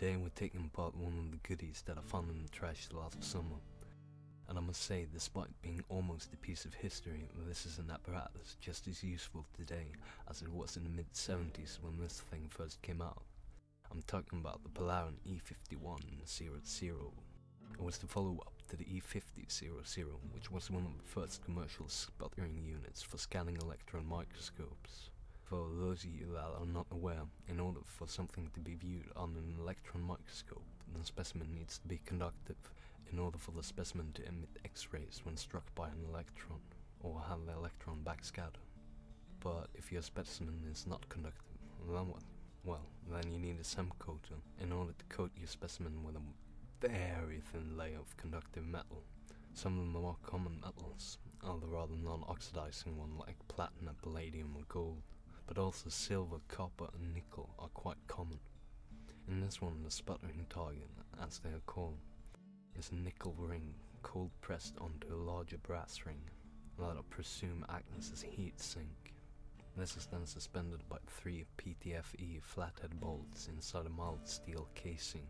Today we're taking apart one of the goodies that I found in the trash last summer. And I must say, despite being almost a piece of history, this is an apparatus just as useful today as it was in the mid 70s when this thing first came out. I'm talking about the Polaron E5100. It was the follow-up to the E5000, which was one of the first commercial sputtering units for scanning electron microscopes. For those of you that are not aware, in order for something to be viewed on an electron microscope, the specimen needs to be conductive in order for the specimen to emit X-rays when struck by an electron, or have the electron backscatter. But if your specimen is not conductive, then what? Well, then you need a SEM coater in order to coat your specimen with a very thin layer of conductive metal. Some of the more common metals are the rather non-oxidizing one like platinum, palladium or gold but also silver, copper and nickel are quite common. In this one the sputtering target, as they are called, is a nickel ring cold pressed onto a larger brass ring that I presume acts as a heat sink. This is then suspended by three PTFE flathead bolts inside a mild steel casing.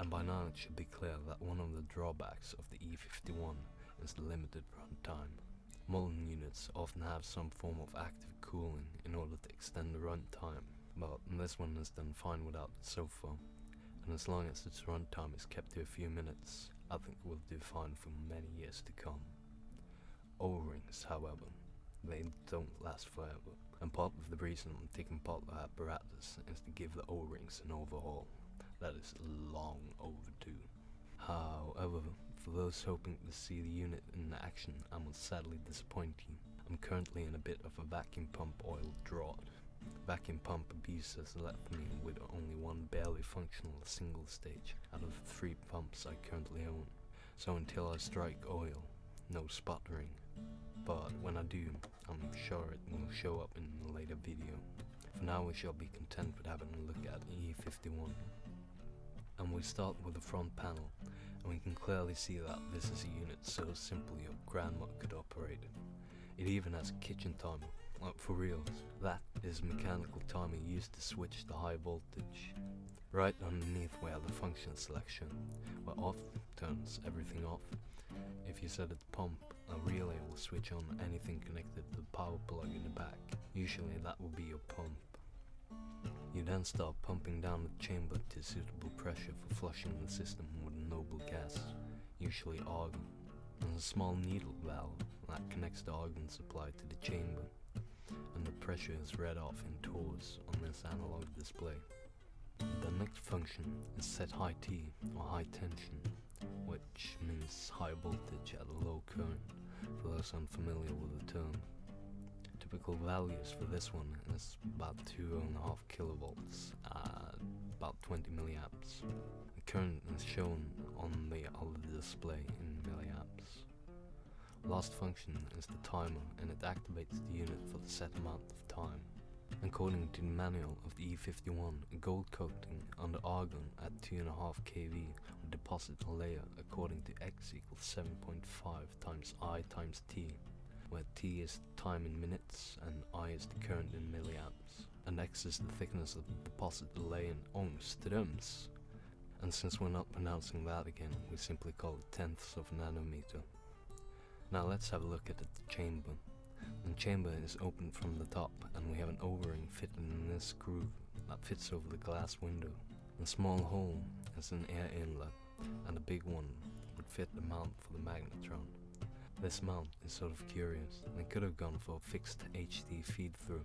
And by now it should be clear that one of the drawbacks of the E51 is the limited runtime. Modern units often have some form of active cooling in order to extend the runtime, but this one has done fine without so far, and as long as its runtime is kept to a few minutes, I think it will do fine for many years to come. O-rings, however, they don't last forever, and part of the reason I'm taking part the apparatus is to give the O-rings an overhaul that is long overdue. However, for those hoping to see the unit in action, I must sadly disappoint you. I'm currently in a bit of a vacuum pump oil drought. Vacuum pump abuse has left me with only one barely functional single stage out of three pumps I currently own. So until I strike oil, no sputtering. But when I do, I'm sure it will show up in a later video. For now we shall be content with having a look at E51 and we start with the front panel clearly see that this is a unit so simple your grandma could operate it. It even has a kitchen timer, like for reals. That is mechanical timer used to switch the high voltage. Right underneath we have the function selection, where off turns everything off. If you set it to pump, a relay will switch on anything connected to the power plug in the back. Usually that will be your pump. You then start pumping down the chamber to suitable pressure for flushing the system noble gas, usually argon. There's a small needle valve that connects the argon supply to the chamber, and the pressure is read off in torrs on this analog display. The next function is set high T or high tension, which means high voltage at a low current for those unfamiliar with the term. Typical values for this one is about 2.5 kilovolts at about 20 milliamps. The current is shown on the other display in milliamps. Last function is the timer and it activates the unit for the set amount of time. According to the manual of the E51, a gold coating the argon at 2.5 kV will deposit a layer according to X equals 7.5 times I times T where T is time in minutes and I is the current in milliamps, and X is the thickness of the deposit delay in ohms And since we're not pronouncing that again, we simply call it tenths of a nanometer. Now let's have a look at the chamber. The chamber is open from the top and we have an O-ring fitted in this groove that fits over the glass window. The small hole is an air inlet and the big one would fit the mount for the magnetron. This mount is sort of curious, and could have gone for a fixed HT feed-through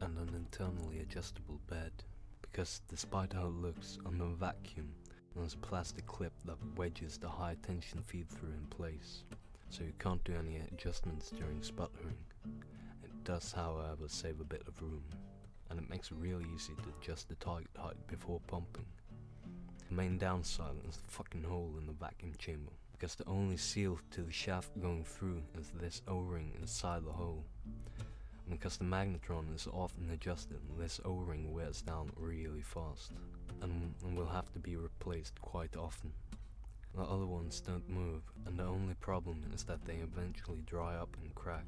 and an internally adjustable bed, because despite how it looks under vacuum, there's a plastic clip that wedges the high tension feed-through in place, so you can't do any adjustments during sputtering. It does however save a bit of room, and it makes it really easy to adjust the target height before pumping. The main downside is the fucking hole in the vacuum chamber because the only seal to the shaft going through is this O-ring inside the hole. And because the magnetron is often adjusted, this O-ring wears down really fast, and will have to be replaced quite often. The other ones don't move, and the only problem is that they eventually dry up and crack.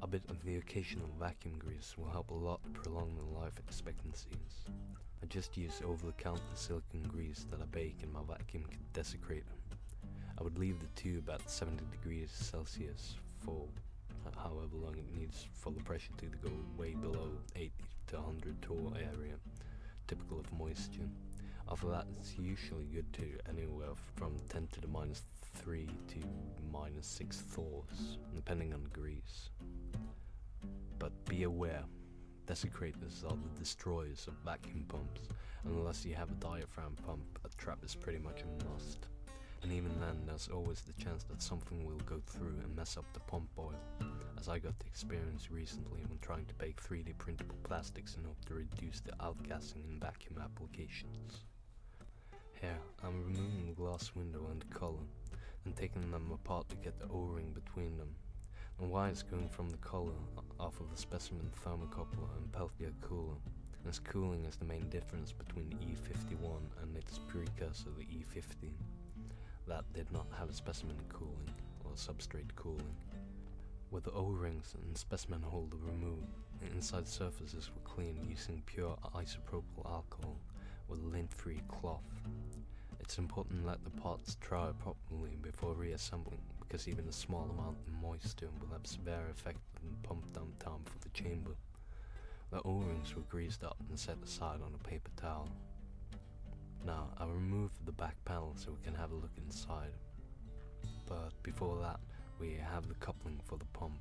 A bit of the occasional vacuum grease will help a lot to prolong the life expectancies. I just use over-the-counter silicone grease that I bake in my vacuum them. I would leave the tube at 70 degrees Celsius for however long it needs for the pressure to go way below 80 to 100 torr area, typical of moisture. After that, it's usually good to anywhere from 10 to the minus 3 to minus 6 torrs, depending on degrees. But be aware, desiccators are the destroyers of vacuum pumps. Unless you have a diaphragm pump, a trap is pretty much a must. And even then, there's always the chance that something will go through and mess up the pump oil, as I got to experience recently when trying to bake 3D printable plastics in hope to reduce the outgassing in vacuum applications. Here, I'm removing the glass window and the collar, and taking them apart to get the O-ring between them. The wires going from the collar off of the specimen thermocouple and Peltier cooler. As cooling is the main difference between the E51 and its precursor, the E50 that did not have a specimen cooling or substrate cooling. With the O-rings and specimen holder removed, the inside surfaces were cleaned using pure isopropyl alcohol with lint-free cloth. It's important to let the parts dry properly before reassembling because even a small amount of moisture will have severe effect on the pump down time for the chamber. The O-rings were greased up and set aside on a paper towel. Now, I'll remove the back panel so we can have a look inside. But before that, we have the coupling for the pump.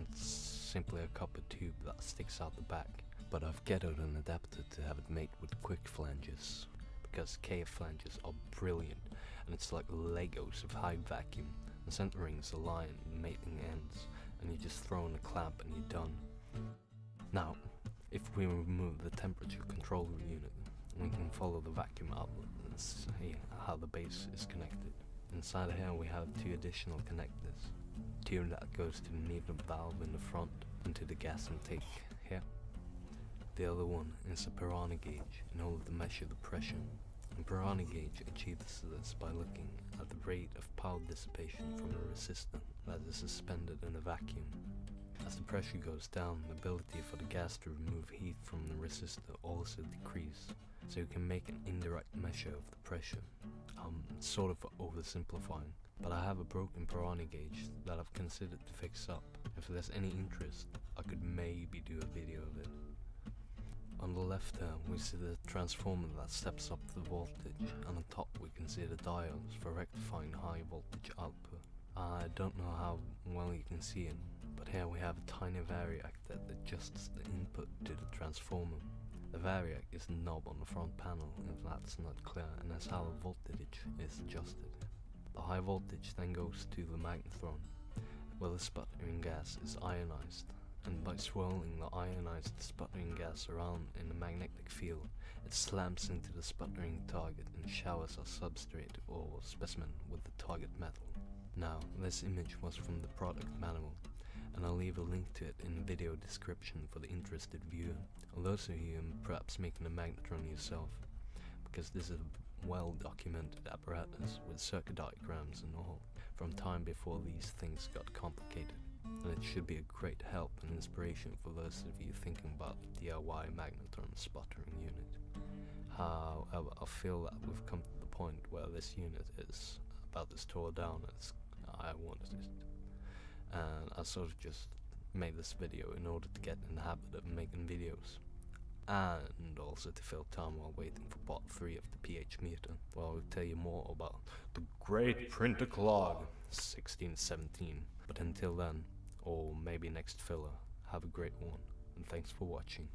It's simply a copper tube that sticks out the back, but I've ghettoed an adapter to have it mate with quick flanges. Because KF flanges are brilliant, and it's like Legos of high vacuum. The center rings align mating ends, and you just throw in a clamp and you're done. Now, if we remove the temperature control unit, we can follow the vacuum outlet and see how the base is connected. Inside here we have two additional connectors. Two that goes to the needle valve in the front and to the gas intake here. The other one is a Pirani gauge in order to measure the pressure. A Pirani gauge achieves this by looking at the rate of power dissipation from a resistor that is suspended in a vacuum. As the pressure goes down, the ability for the gas to remove heat from the resistor also decreases so you can make an indirect measure of the pressure. I'm sort of oversimplifying, but I have a broken Pirani gauge that I've considered to fix up. If there's any interest, I could maybe do a video of it. On the left here, we see the transformer that steps up the voltage, and on top we can see the diodes for rectifying high voltage output. I don't know how well you can see it, but here we have a tiny variac that adjusts the input to the transformer. The variac is the knob on the front panel if that's not clear and that's how the voltage is adjusted. The high voltage then goes to the magnetron where the sputtering gas is ionized and by swirling the ionized sputtering gas around in the magnetic field it slams into the sputtering target and showers a substrate or specimen with the target metal. Now this image was from the product manual and I'll leave a link to it in the video description for the interested viewer, or those of you perhaps making a magnetron yourself, because this is a well documented apparatus with circuit diagrams and all, from time before these things got complicated, and it should be a great help and inspiration for those of you thinking about the DIY magnetron sputtering unit. However, I feel that we've come to the point where this unit is about as tore down. As I wanted it and I sort of just made this video in order to get in the habit of making videos and also to fill time while waiting for part 3 of the PH meter where I'll tell you more about the Great Printer Clog 1617 but until then or maybe next filler have a great one and thanks for watching